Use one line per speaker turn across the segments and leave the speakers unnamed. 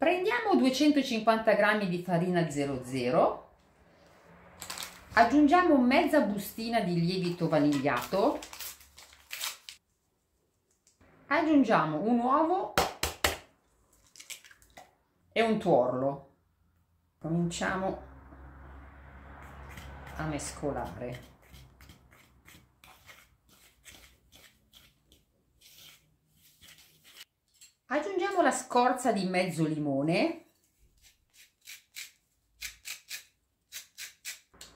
Prendiamo 250 g di farina 00, aggiungiamo mezza bustina di lievito vanigliato, aggiungiamo un uovo e un tuorlo. Cominciamo a mescolare. Aggiungiamo la scorza di mezzo limone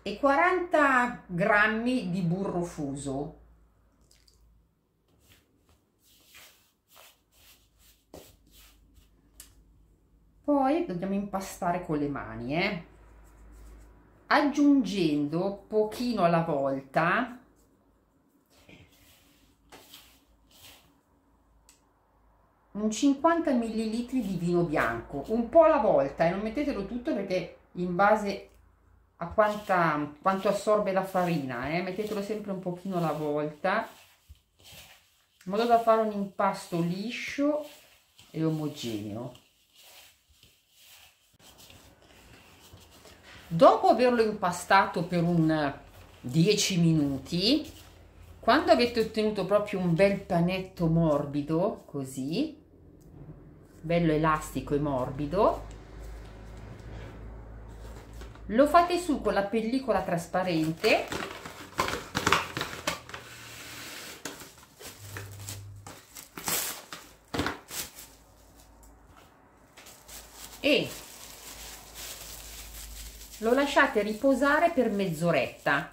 e 40 grammi di burro fuso. Poi dobbiamo impastare con le mani, eh? aggiungendo pochino alla volta un 50 ml di vino bianco, un po' alla volta e non mettetelo tutto perché in base a quanta, quanto assorbe la farina, eh? mettetelo sempre un pochino alla volta in modo da fare un impasto liscio e omogeneo. Dopo averlo impastato per un 10 minuti, quando avete ottenuto proprio un bel panetto morbido, così, bello elastico e morbido. Lo fate su con la pellicola trasparente. E lo lasciate riposare per mezz'oretta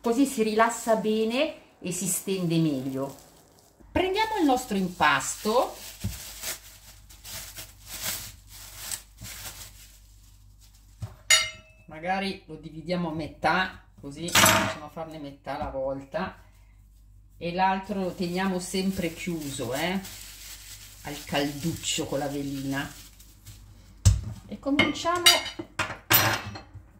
così si rilassa bene e si stende meglio. Prendiamo il nostro impasto magari lo dividiamo a metà così possiamo farne metà alla volta. E l'altro lo teniamo sempre chiuso eh, al calduccio con la velina. E cominciamo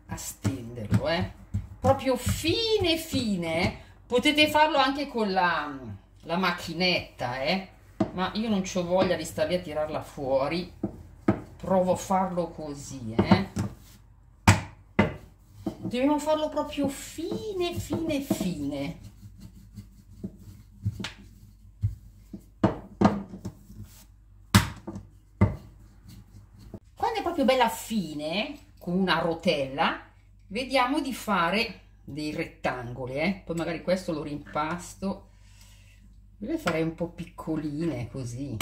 a stenderlo eh. proprio fine fine potete farlo anche con la, la macchinetta eh. ma io non ho voglia di stare a tirarla fuori. Provo a farlo così eh dobbiamo farlo proprio fine fine fine. Quando è proprio bella fine con una rotella vediamo di fare dei rettangoli eh? poi magari questo lo rimpasto. Le farei un po' piccoline così.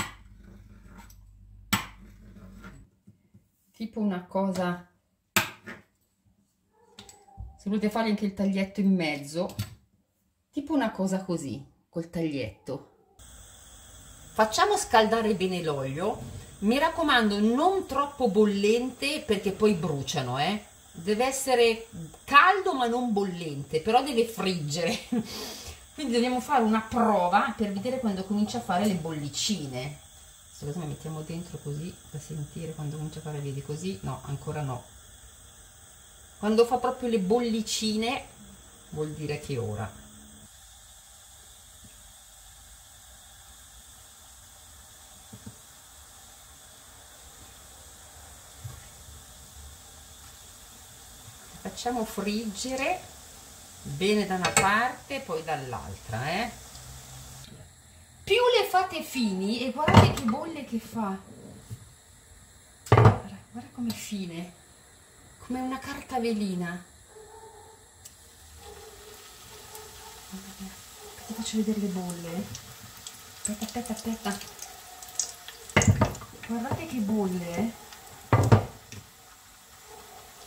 Tipo una cosa se volete fare anche il taglietto in mezzo tipo una cosa così col taglietto. Facciamo scaldare bene l'olio. Mi raccomando non troppo bollente perché poi bruciano eh. Deve essere caldo ma non bollente però deve friggere. Quindi dobbiamo fare una prova per vedere quando comincia a fare le bollicine. Adesso la mettiamo dentro così da sentire quando comincia a fare vedi così? No ancora no quando fa proprio le bollicine vuol dire che ora. Facciamo friggere bene da una parte poi dall'altra eh? più le fate fini e guardate che bolle che fa. Guarda, guarda come fine come una carta velina. Ti faccio vedere le bolle? Aspetta aspetta aspetta. Guardate che bolle.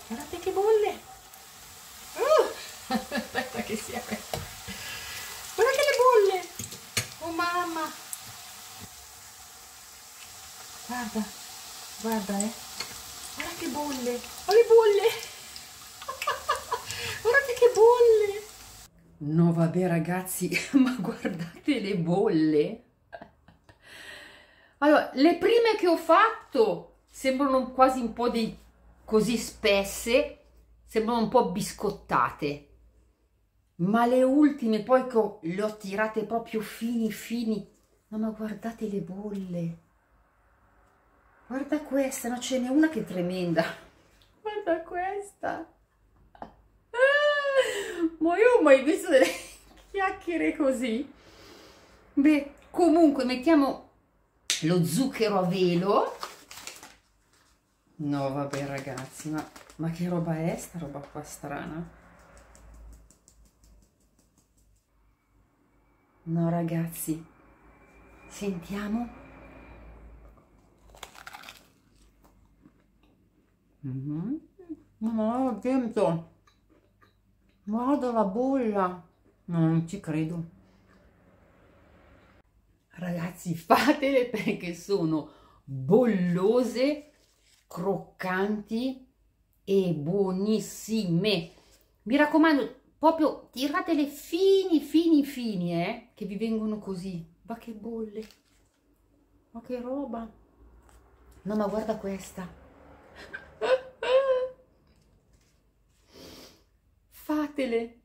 Guardate che bolle. Uh! aspetta che si apre guardate le bolle. Oh mamma. Guarda guarda eh che bolle! Ho le bolle! Guardate che bolle! No vabbè ragazzi, ma guardate le bolle! Allora, le prime che ho fatto sembrano quasi un po' di così spesse, sembrano un po' biscottate. Ma le ultime poi che le ho tirate proprio fini fini. No, ma guardate le bolle! Guarda questa, no, ce n'è una che è tremenda. Guarda questa. Ah, ma io ho mai visto delle chiacchiere così. Beh, comunque mettiamo lo zucchero a velo. No, vabbè ragazzi, ma, ma che roba è sta roba qua strana? No ragazzi, sentiamo. Mm -hmm. No, dentro. Guarda la bolla. Non ci credo. Ragazzi, fatele perché sono bollose, croccanti e buonissime. Mi raccomando, proprio tiratele fini, fini, fini, eh, che vi vengono così. Ma che bolle. Ma che roba. No, ma guarda questa. Fatele.